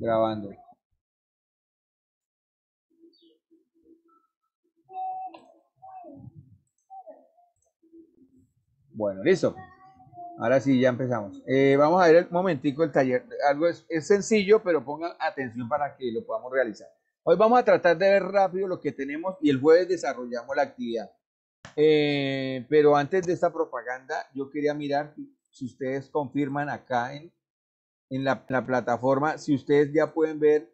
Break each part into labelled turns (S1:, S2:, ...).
S1: Grabando. Bueno, listo. Ahora sí, ya empezamos. Eh, vamos a ver el momentico el taller. Algo es, es, sencillo, pero pongan atención para que lo podamos realizar. Hoy vamos a tratar de ver rápido lo que tenemos y el jueves desarrollamos la actividad. Eh, pero antes de esta propaganda, yo quería mirar si ustedes confirman acá en, en la, la, plataforma, si ustedes ya pueden ver,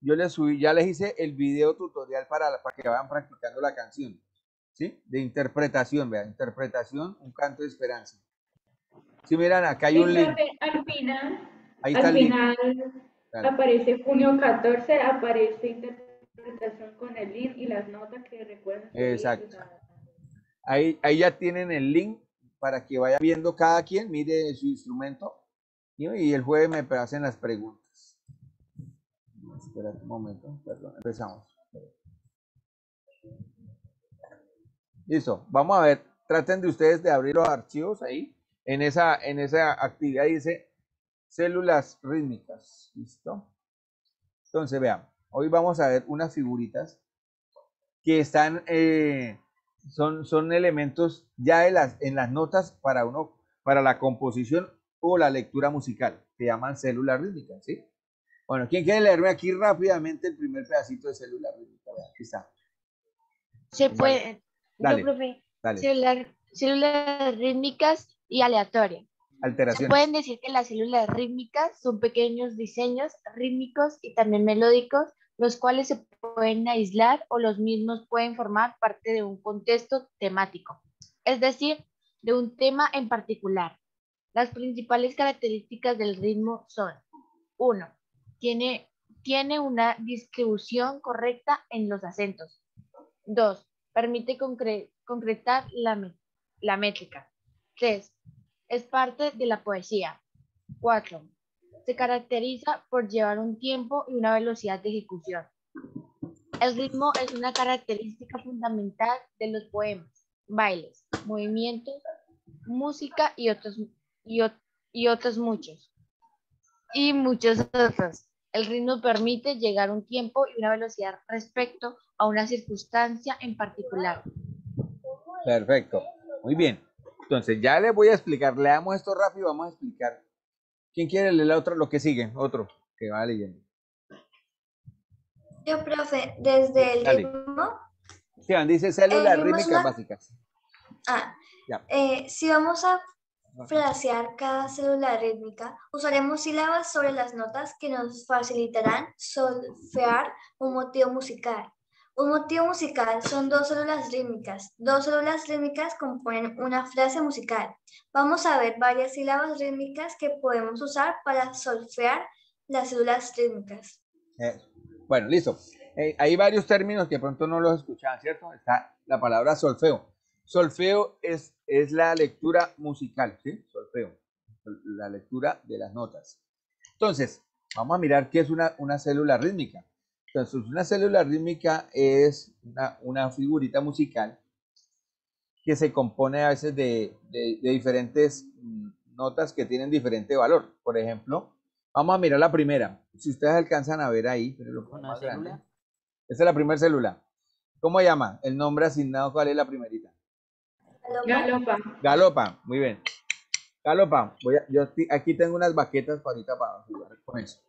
S1: yo les subí, ya les hice el video tutorial para, para que vayan practicando la canción, ¿sí? De interpretación, vean, interpretación, un canto de esperanza. Si miran, acá hay un link.
S2: Al final, Ahí está al el final link. aparece junio 14, aparece interpretación con el link y las notas que recuerdan.
S1: Exacto. Ahí, ahí ya tienen el link para que vaya viendo cada quien, mire su instrumento y el jueves me hacen las preguntas. Espera un momento, perdón, empezamos. Listo, vamos a ver, traten de ustedes de abrir los archivos ahí. En esa, en esa actividad dice células rítmicas. ¿Listo? Entonces, vean, hoy vamos a ver unas figuritas que están, eh, son, son elementos ya en las, en las notas para, uno, para la composición o la lectura musical, se llaman células rítmicas, ¿sí? Bueno, ¿quién quiere leerme aquí rápidamente el primer pedacito de célula rítmica? Aquí está.
S3: Se puede, dale, profe, dale. células rítmicas y aleatorias.
S1: Alteraciones.
S3: Se pueden decir que las células rítmicas son pequeños diseños rítmicos y también melódicos, los cuales se pueden aislar o los mismos pueden formar parte de un contexto temático, es decir, de un tema en particular. Las principales características del ritmo son 1. Tiene, tiene una distribución correcta en los acentos. 2. Permite concretar la, la métrica. 3. Es parte de la poesía. 4. Se caracteriza por llevar un tiempo y una velocidad de ejecución. El ritmo es una característica fundamental de los poemas, bailes, movimientos, música y otros y, y otros muchos. Y muchos otros. El ritmo permite llegar a un tiempo y una velocidad respecto a una circunstancia en particular.
S1: Perfecto. Muy bien. Entonces, ya les voy a explicar. Leamos esto rápido. Vamos a explicar. ¿Quién quiere leer la otra? Lo que sigue. Otro que va leyendo.
S4: Yo, profe, desde el ritmo.
S1: Sí, dice células rítmicas básicas.
S4: Ah, ya. Eh, si vamos a frasear cada célula rítmica, usaremos sílabas sobre las notas que nos facilitarán solfear un motivo musical. Un motivo musical son dos células rítmicas. Dos células rítmicas componen una frase musical. Vamos a ver varias sílabas rítmicas que podemos usar para solfear las células rítmicas.
S1: Eh, bueno, listo. Eh, hay varios términos que pronto no los escuchaban, ¿cierto? Está la palabra solfeo. Solfeo es, es la lectura musical, ¿sí? Solfeo, la lectura de las notas. Entonces, vamos a mirar qué es una, una célula rítmica. Entonces, una célula rítmica es una, una, figurita musical que se compone a veces de, de, diferentes mm, notas que tienen diferente valor. Por ejemplo, vamos a mirar la primera. Si ustedes alcanzan a ver ahí, pero lo más grande. Esta es la primera célula. ¿Cómo llama? El nombre asignado, ¿cuál es la primerita?
S2: Galopa.
S1: Galopa, muy bien. Galopa, voy a, yo aquí tengo unas baquetas para ahorita para jugar con eso,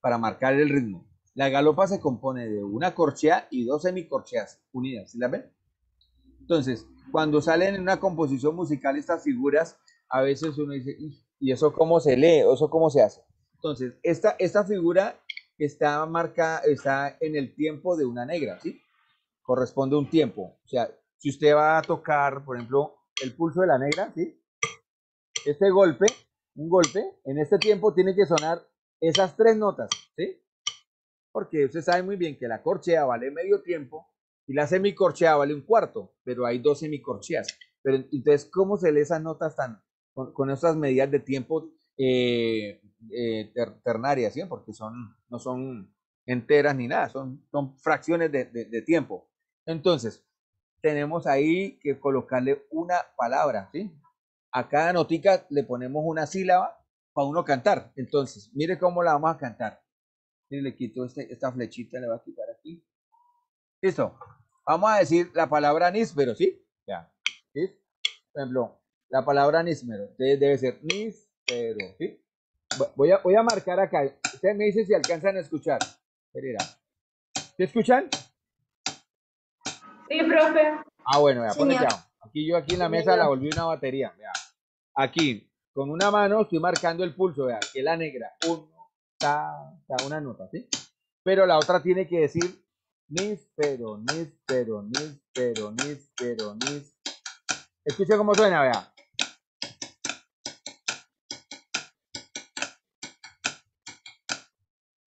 S1: para marcar el ritmo. La galopa se compone de una corchea y dos semicorcheas unidas, ¿sí la ven? Entonces, cuando salen en una composición musical estas figuras, a veces uno dice, ¿y eso cómo se lee? ¿O eso cómo se hace? Entonces, esta, esta figura está marcada, está en el tiempo de una negra, ¿sí? Corresponde a un tiempo. O sea, si usted va a tocar, por ejemplo, el pulso de la negra, ¿sí? Este golpe, un golpe, en este tiempo tiene que sonar esas tres notas, ¿sí? Porque usted sabe muy bien que la corchea vale medio tiempo y la semicorchea vale un cuarto, pero hay dos semicorcheas. Pero entonces, ¿cómo se lee esas notas tan, con, esas medidas de tiempo eh, eh, ternarias, ¿sí? Porque son, no son enteras ni nada, son, son fracciones de, de tiempo. Entonces, tenemos ahí que colocarle una palabra, ¿sí? A cada notica le ponemos una sílaba para uno cantar. Entonces, mire cómo la vamos a cantar. Le quito este, esta flechita, le voy a quitar aquí. Listo. Vamos a decir la palabra níspero, ¿sí? Ya. ¿Sí? Por ejemplo, la palabra níspero debe ser níspero, ¿sí? Voy a, marcar acá. Ustedes me dicen si alcanzan a escuchar. ¿Se escuchan?
S2: Sí, profe.
S1: Ah, bueno, vea, pone ya. Aquí yo aquí en la mesa la volví una batería. Vea. Aquí, con una mano estoy marcando el pulso, vea, que es la negra. Uno, ta, ta, una nota, ¿sí? Pero la otra tiene que decir níspero, níspero, níspero, níspero, níspero. Escucha cómo suena, vea.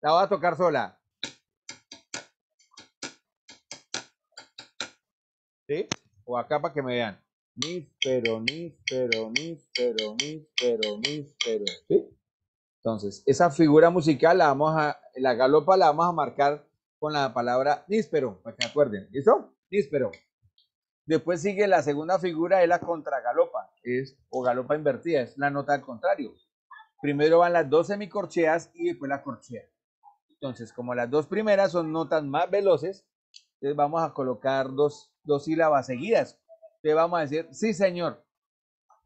S1: La voy a tocar sola. ¿Sí? O acá para que me vean. Níspero, níspero, níspero, níspero, níspero. ¿Sí? Entonces, esa figura musical la vamos a, la galopa la vamos a marcar con la palabra níspero, para que acuerden. ¿Listo? Níspero. Después sigue la segunda figura, es la contragalopa, es, o galopa invertida, es la nota al contrario. Primero van las dos semicorcheas y después la corchea. Entonces, como las dos primeras son notas más veloces, entonces vamos a colocar dos, dos sílabas seguidas. Entonces vamos a decir, sí señor,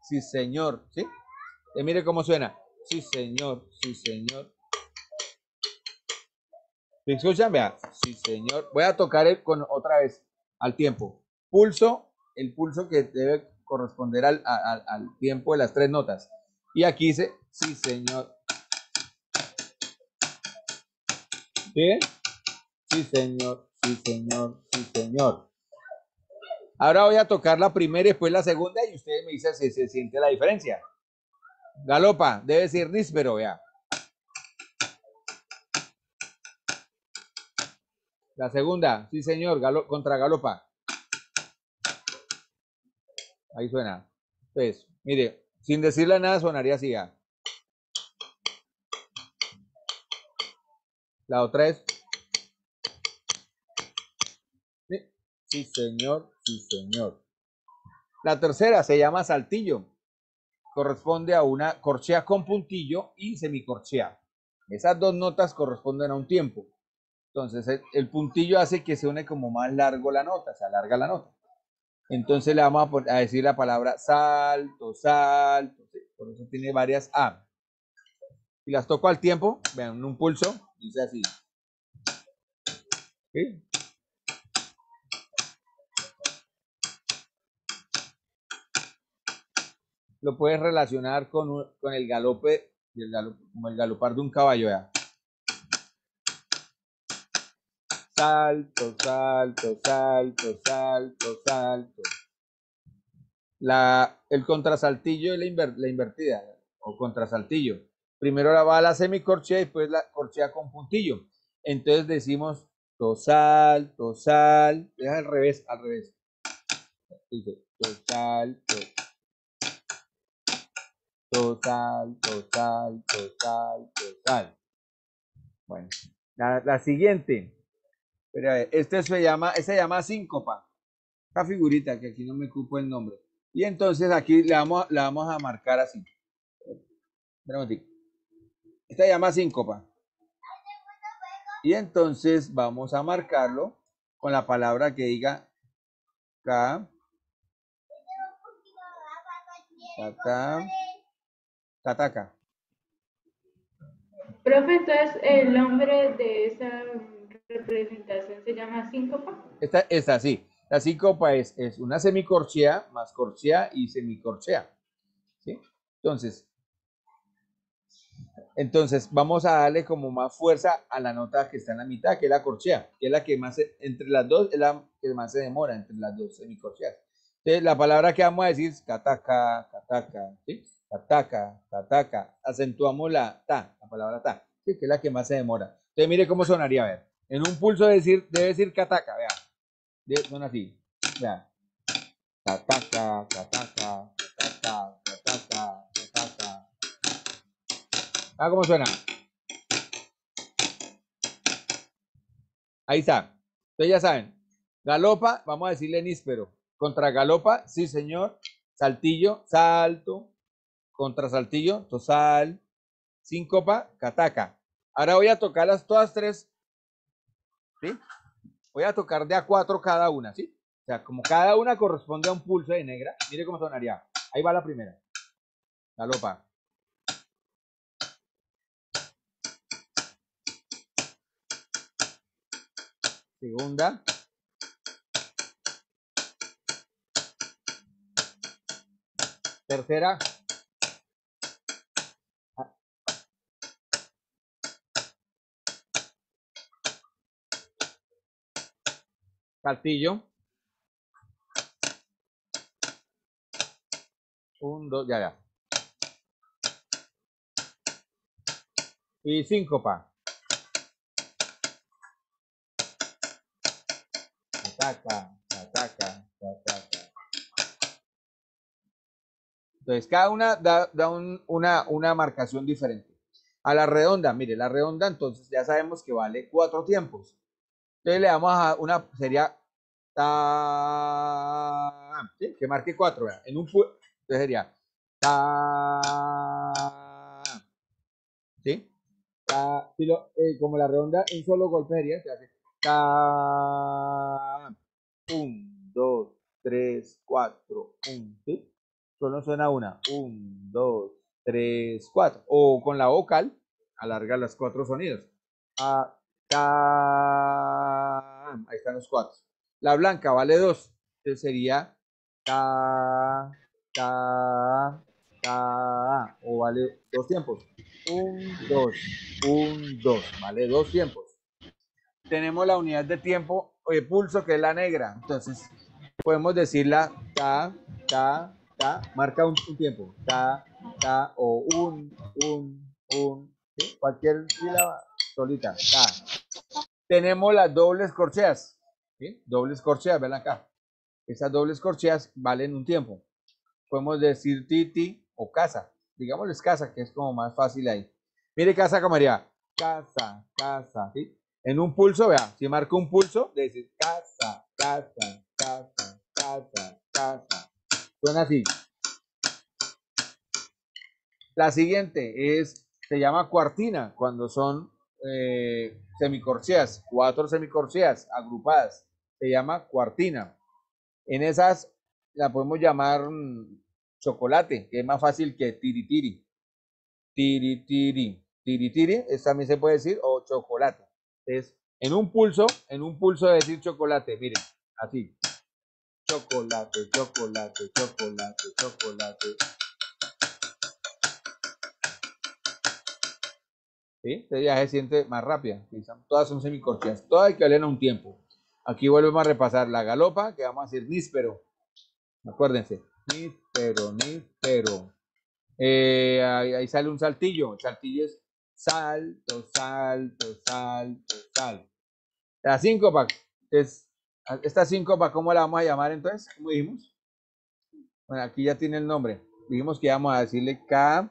S1: sí señor, ¿sí? Mire cómo suena, sí señor, sí señor. ¿Me? Vea, sí señor. Voy a tocar con otra vez al tiempo. Pulso, el pulso que debe corresponder al, al, al tiempo de las tres notas. Y aquí dice, sí señor, ¿Sí? Sí, señor, sí, señor, sí, señor. Ahora voy a tocar la primera y después la segunda y ustedes me dicen si se siente la diferencia. Galopa, debe decir níspero, vea. La segunda, sí señor, contra galopa. Ahí suena. Pues, mire, sin decirle nada sonaría así ya. La otra es. Sí, señor, sí, señor. La tercera se llama saltillo. Corresponde a una corchea con puntillo y semicorchea. Esas dos notas corresponden a un tiempo. Entonces, el, puntillo hace que se une como más largo la nota, se alarga la nota. Entonces le vamos a, decir la palabra salto, salto. Por eso tiene varias A. Y las toco al tiempo, vean, un pulso, dice así. Lo puedes relacionar con, con el galope, el como el galopar de un caballo. ¿ya? Salto, salto, salto, salto, salto. La, el contrasaltillo es la, la invertida o contrasaltillo primero la va la semicorchea y después la corchea con puntillo. Entonces decimos tosal, tosal, es al revés, al revés. Dice tosal, tosal, tosal, tosal. Bueno, la, la siguiente. Este se llama, esta se llama síncopa. Esta figurita que aquí no me ocupo el nombre. Y entonces aquí la vamos, la vamos a marcar así. Espera un esta llama síncopa. Y entonces vamos a marcarlo con la palabra que diga K. K. Kataka.
S2: Profe, entonces el nombre de esa representación se llama síncopa.
S1: Esta, esta sí. La síncopa es, es una semicorchea más corchea y semicorchea. ¿sí? Entonces, entonces vamos a darle como más fuerza a la nota que está en la mitad, que es la corchea, que es la que más, entre las dos, es la que más se demora entre las dos semicorcheas. Entonces la palabra que vamos a decir es kataca, kataca, ¿sí? Kataca, kataca. Acentuamos la ta, la palabra ta, ¿sí? que es la que más se demora. Entonces mire cómo sonaría, a ver. En un pulso debe decir, debe decir kataca, vea. Suena así, vea. Kataca, kataca, kataca, kataca, Ah, cómo suena. Ahí está. Ustedes ya saben. Galopa, vamos a decirle níspero. Contra galopa, sí señor. Saltillo, salto. Contra saltillo, tosal. Síncopa, cataca. Ahora voy a tocarlas todas tres. ¿Sí? Voy a tocar de a cuatro cada una, ¿sí? O sea, como cada una corresponde a un pulso de negra, mire cómo sonaría. Ahí va la primera. Galopa. Segunda. Tercera. Saltillo. Un, dos, ya, ya. Y síncopa. Ataca, ataca, ataca. Entonces, cada una da, da un, una, una marcación diferente. A la redonda, mire, la redonda entonces ya sabemos que vale cuatro tiempos. Entonces le damos a una, sería, ¿sí? que marque cuatro, en un, entonces sería, ¿sí? si lo, eh, como la redonda, un solo golpe sería, se hace, un, dos, tres, cuatro, un, ¿sí? Solo suena una, un, dos, tres, cuatro, o con la vocal, alarga los cuatro sonidos, a, ahí están los cuatro. La blanca vale dos. Entonces sería ta, ta, ta, o vale dos tiempos. Un, dos, un, dos. Vale dos tiempos. Tenemos la unidad de tiempo de pulso que es la negra. Entonces podemos decirla ta, ta, ta. Marca un, tiempo. Ta, ta, o un, un, un. Cualquier sílaba solita. Ta tenemos las dobles corcheas. Dobles corcheas, ven acá. Esas dobles corcheas valen un tiempo. Podemos decir titi o casa. Digámosles casa, que es como más fácil ahí. Mire casa como. Casa, casa. ¿sí? En un pulso, vea, si marco un pulso, dices casa, casa, casa, casa, casa. Suena así. La siguiente es, se llama cuartina, cuando son eh, cuatro semicorcheas agrupadas. Se llama cuartina. En esas la podemos llamar mm, chocolate, que es más fácil que tiritiri. Tiritiri. Tiritiri, esa también se puede decir, o chocolate. Es en un pulso, en un pulso de decir chocolate, miren, así. Chocolate, chocolate, chocolate, chocolate. ¿Sí? ya se siente más rápida. Todas son semicorcheas. Todas hay que a un tiempo. Aquí volvemos a repasar la galopa, que vamos a decir níspero. Acuérdense. Níspero, níspero. Eh, ahí, sale un saltillo. El saltillo es salto, salto, salto, salto. La síncopa. Es, esta síncopa, ¿cómo la vamos a llamar entonces? ¿Cómo dijimos? Bueno, aquí ya tiene el nombre. Dijimos que vamos a decirle K,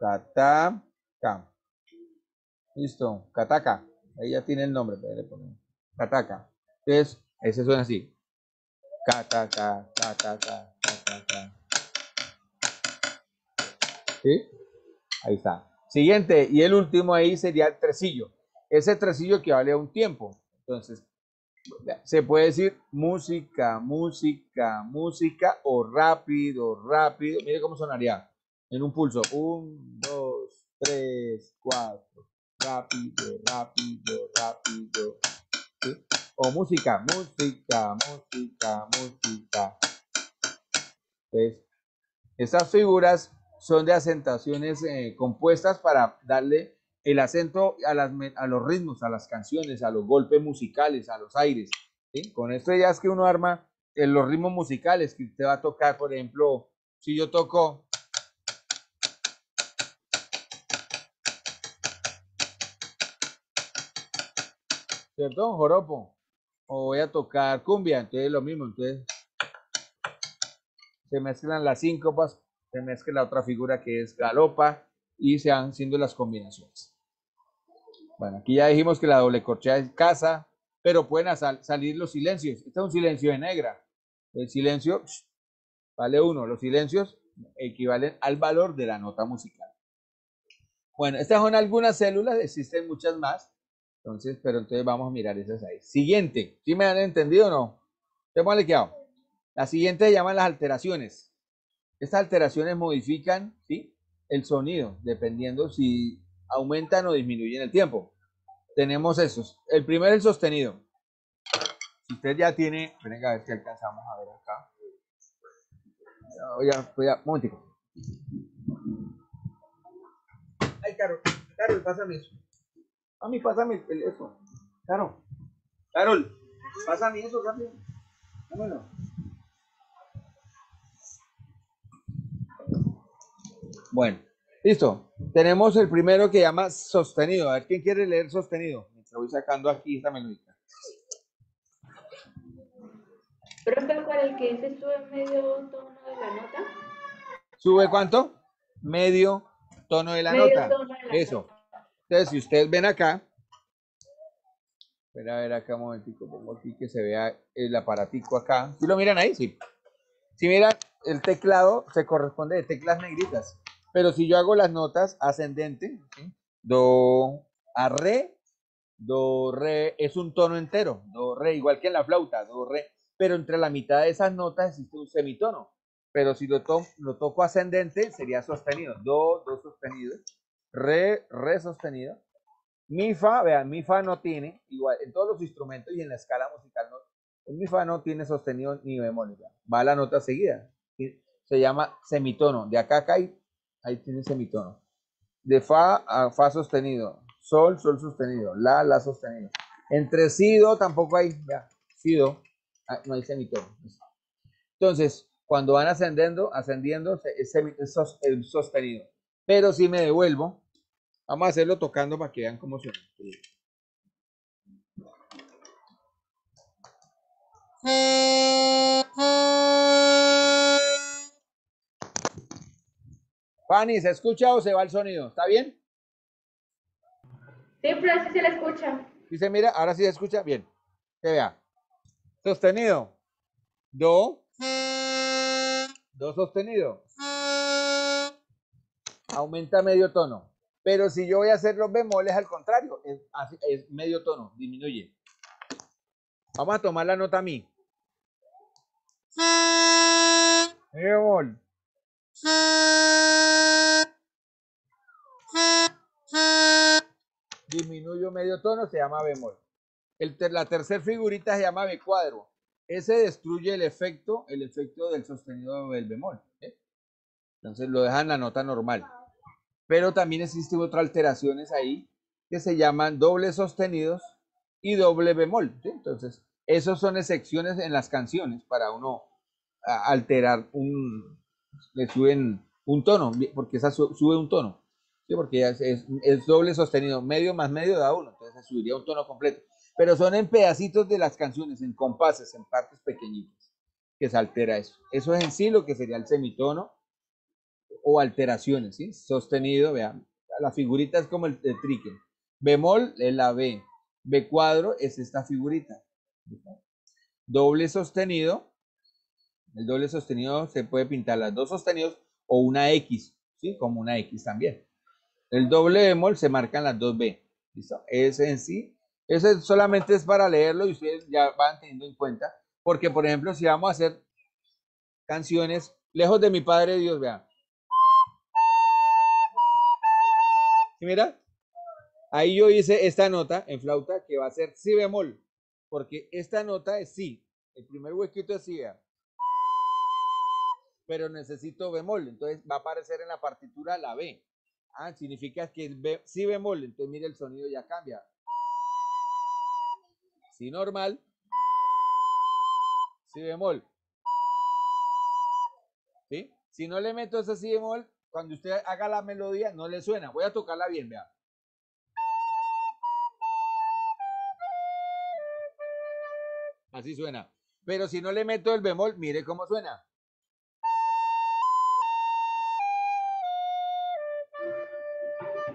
S1: Kata, K. Listo, Kataka. Ahí ya tiene el nombre. Kataka. Entonces, ese suena así. Kataka, Kataka, Kataka. ¿Sí? Ahí está. Siguiente, y el último ahí sería el tresillo. Ese tresillo equivale a un tiempo. Entonces, se puede decir música, música, música, o rápido, rápido. Mire cómo sonaría en un pulso. Un, dos, tres, cuatro rápido, rápido, rápido. O música, música, música, música. Estas figuras son de asentaciones eh, compuestas para darle el acento a los ritmos, a las canciones, a los golpes musicales, a los aires. Con esto ya es que uno arma eh, los ritmos musicales que usted va a tocar, por ejemplo, si yo toco ¿cierto? Joropo. O voy a tocar cumbia, entonces lo mismo, entonces se mezclan las síncopas, se mezcla la otra figura que es galopa y se van haciendo las combinaciones. Bueno, aquí ya dijimos que la doble corchea es casa, pero pueden salir los silencios. Este es un silencio de negra. El silencio vale uno. Los silencios equivalen al valor de la nota musical. Bueno, estas son algunas células, existen muchas más. Entonces, pero entonces vamos a mirar esas ahí. Siguiente, ¿sí me han entendido o no? ¿Qué hemos quedado? La siguiente se llaman las alteraciones. Estas alteraciones modifican el sonido, dependiendo si aumentan o disminuyen el tiempo. Tenemos esos. El primero es el sostenido. Si usted ya tiene, venga a ver si alcanzamos a ver acá. Ya, ya, un momentico. Ay, Carol, Carol, pásame eso. A mí, pásame eso. Carol, Carol, pásame eso rápido. Bueno. Bueno, listo. Tenemos el primero que llama sostenido. A ver, ¿quién quiere leer sostenido? Me voy sacando aquí esta melodía.
S2: Profe, ¿cuál el que se sube medio tono de la nota?
S1: ¿Sube cuánto? Medio tono de la nota. Eso. Entonces, si ustedes ven acá, a ver acá un momentico, pongo aquí que se vea el aparatico acá. ¿Sí lo miran ahí? Sí. Si miran, el teclado se corresponde de teclas negritas. Pero si yo hago las notas ascendente, do, a, re, do, re, es un tono entero, do, re, igual que en la flauta, do, re pero entre la mitad de esas notas existe un semitono. Pero si lo, lo toco ascendente, sería sostenido. Do, do sostenido. Re, re sostenido. Mi fa, vean, mi fa no tiene, igual, en todos los instrumentos y en la escala musical, no, mi fa no tiene sostenido ni bemol. Va la nota seguida. Se llama semitono. De acá a acá, ahí, ahí tiene semitono. De fa a fa sostenido. Sol, sol sostenido. La, la sostenido. Entre si, do tampoco hay, ya, si, do Ah, no hay semitono. Entonces, cuando van ascendiendo, ascendiendo, es, sostenido. Pero si me devuelvo, vamos a hacerlo tocando para que vean cómo suena. Fanny, ¿se escucha o se va el sonido? ¿Está bien?
S2: Sí, pero sí se le escucha.
S1: Dice, mira, ahora sí se escucha. Bien. Que vea. Sostenido. Do. Do sostenido. Aumenta medio tono. Pero si yo voy a hacer los bemoles, al contrario, es, es medio tono, disminuye. Vamos a tomar la nota mi. Mi bemol. Disminuyo medio tono, se llama bemol la tercera figurita se llama B cuadro. Ese destruye el efecto, el efecto del sostenido del bemol. ¿eh? Entonces lo dejan la nota normal. Pero también existen otras alteraciones ahí que se llaman dobles sostenidos y doble bemol. Entonces, esos son excepciones en las canciones para uno alterar un, le suben un tono, porque esa sube un tono. ¿sí? Porque es, es, doble sostenido, medio más medio da uno, entonces subiría un tono completo pero son en pedacitos de las canciones, en compases, en partes pequeñitas, que se altera eso. Eso es en sí lo que sería el semitono o alteraciones, ¿sí? Sostenido, vean, la figurita es como el, trique. Bemol es la B, B cuadro es esta figurita. Doble sostenido, el doble sostenido se puede pintar las dos sostenidos o una X, ¿sí? Como una X también. El doble bemol se marcan las dos B, ¿listo? Ese en sí eso solamente es para leerlo y ustedes ya van teniendo en cuenta. Porque, por ejemplo, si vamos a hacer canciones lejos de mi Padre Dios, vean. ¿Sí, mira? Ahí yo hice esta nota en flauta que va a ser si bemol. Porque esta nota es si. El primer huequito es si, Pero necesito bemol. Entonces va a aparecer en la partitura la B. Ah, significa que es si bemol. Entonces, mire, el sonido ya cambia. Si normal, si bemol. ¿Sí? Si no le meto ese si bemol, cuando usted haga la melodía no le suena. Voy a tocarla bien, vea. Así suena. Pero si no le meto el bemol, mire cómo suena.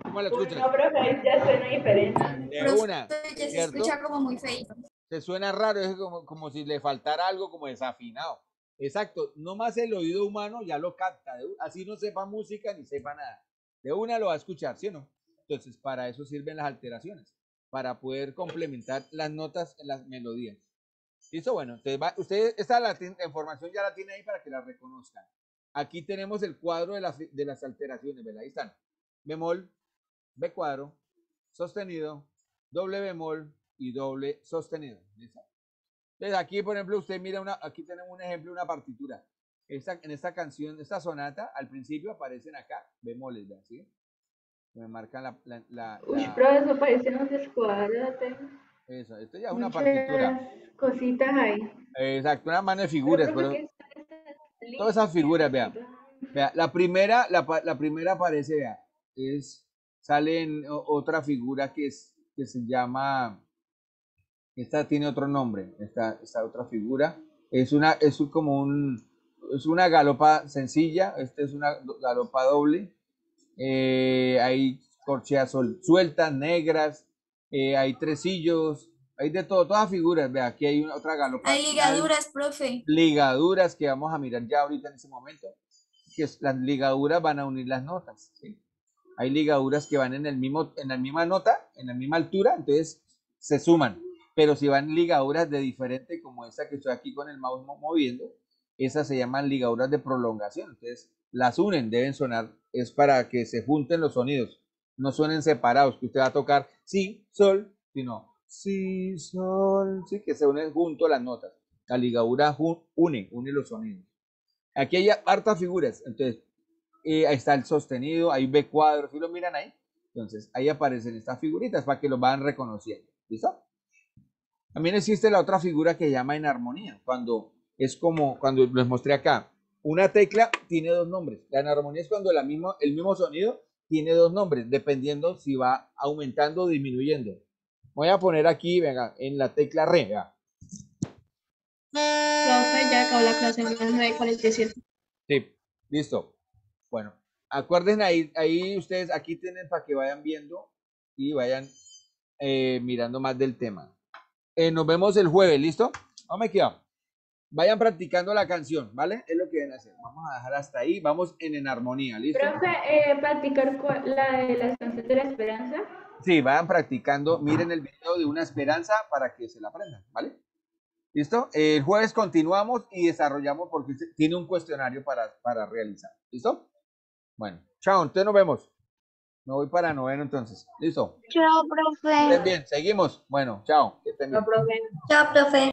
S2: ¿Cómo la escuchas? No, pero ya suena diferente.
S1: De una.
S4: se escucha como muy feo.
S1: Se suena raro, es como, como si le faltara algo como desafinado. Exacto, no más el oído humano ya lo capta, así no sepa música ni sepa nada. De una lo va a escuchar, ¿sí o no? Entonces, para eso sirven las alteraciones, para poder complementar las notas en las melodías. ¿Listo? Bueno, entonces usted, esta la, información ya la tiene ahí para que la reconozcan. Aquí tenemos el cuadro de las, de las alteraciones, ¿verdad? Ahí están. Bemol, B cuadro, sostenido, doble bemol y doble sostenido. ¿Listo? Entonces aquí, por ejemplo, usted mira una, aquí tenemos un ejemplo, una partitura. Esta, en esta canción, esta sonata, al principio aparecen acá bemoles. ¿Sí? Me marcan la... la, la,
S2: Uy, pero eso parecen unos escuadros.
S1: Eso, esto ya es una partitura.
S2: cositas ahí.
S1: Exacto, una mano de figuras. Pero, todas esas figuras, vea. Vea, la primera, la, la primera aparece, vea, es, sale en otra figura que, es, que se llama, esta tiene otro nombre, esta, esta otra figura, es una, es como un, es una galopa sencilla, esta es una galopa doble, eh, hay corcheas sueltas, negras, eh, hay tresillos, hay de todo, todas figuras. Ve, aquí hay una, otra galopa.
S4: Hay ligaduras, profe.
S1: Ligaduras que vamos a mirar ya ahorita en ese momento. Que las ligaduras van a unir las notas. Hay ligaduras que van en, el mismo, en la misma nota, en la misma altura, entonces se suman. Pero si van ligaduras de diferente, como esta que estoy aquí con el mouse moviendo, esas se llaman ligaduras de prolongación. Entonces las unen, deben sonar es para que se junten los sonidos, no suenen separados, que usted va a tocar si, sol, sino si, sol, sí, que se unen junto las notas. La ligadura une, une los sonidos. Aquí hay hartas figuras, entonces eh, ahí está el sostenido, hay B cuadros, si lo miran ahí, entonces ahí aparecen estas figuritas para que lo van reconociendo. ¿Listo? También existe la otra figura que llama en armonía, cuando es como cuando les mostré acá, una tecla tiene dos nombres. La enarmonía es cuando la mismo, el mismo sonido tiene dos nombres, dependiendo si va aumentando o disminuyendo. Voy a poner aquí, venga, en la tecla re,
S4: venga. Profe, ya acabó la clase en 9.47.
S1: Sí, listo. Bueno, acuérdense ahí, ahí ustedes aquí tienen para que vayan viendo y vayan eh, mirando más del tema. Eh, nos vemos el jueves, ¿listo? No me quedo vayan practicando la canción, ¿vale? Es lo que deben hacer. Vamos a dejar hasta ahí, vamos en, en armonía, ¿listo?
S2: Profe, eh, practicar la de las canciones de la esperanza.
S1: Sí, vayan practicando, miren el video de una esperanza para que se la aprendan, ¿vale? ¿Listo? El jueves continuamos y desarrollamos porque tiene un cuestionario para, para realizar. ¿Listo? Bueno, chao, entonces nos vemos. Me voy para noveno entonces. ¿Listo?
S3: Chao, profe.
S1: Estén bien, seguimos. Bueno, chao.
S4: Chao, profe. Chao, profe.